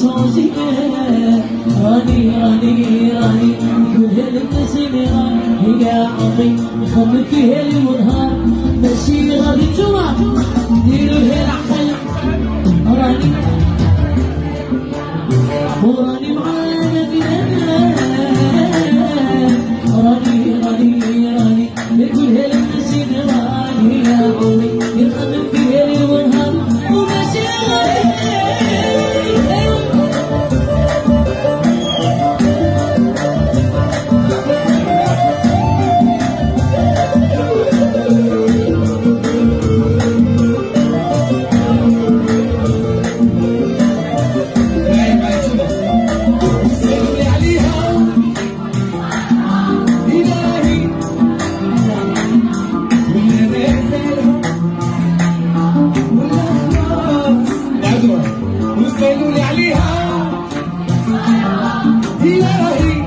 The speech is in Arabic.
صوصي راني راني راني كل هالمسيني هي عمري نخمم فيها ليل ونهار ماشي غادي نتوما نديرو لها راني. وراني معانا في راني راني راني. نقول هالمسين راني يا عمري نخمم فيها ليل ونهار وماشي غادي واسمعوا لي عليها إلهي